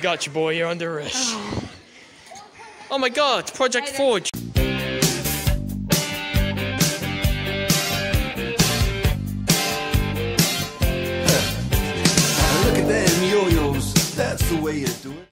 Got you, boy. You're under arrest. Oh my God! Project Forge. Look at them yo-yos, that's the way you do it.